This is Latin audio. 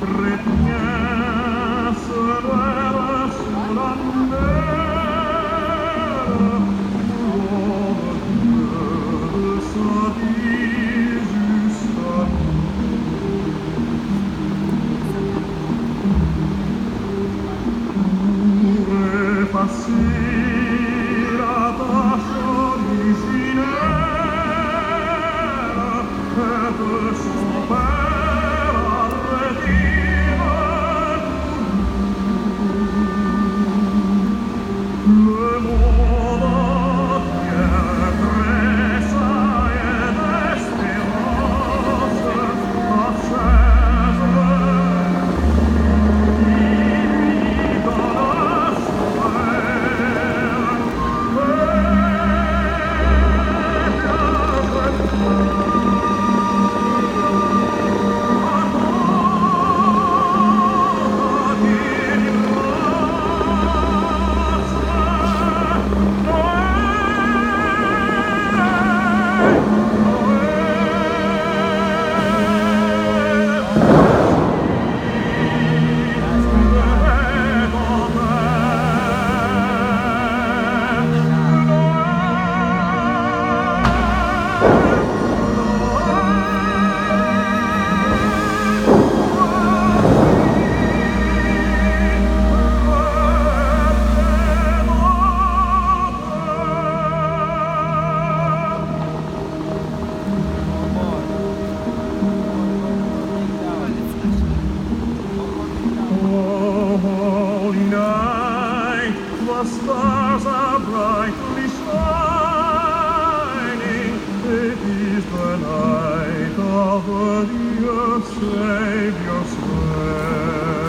Предня слава на небесах и Bye. the stars are brightly shining. It is the night of the Savior's birth.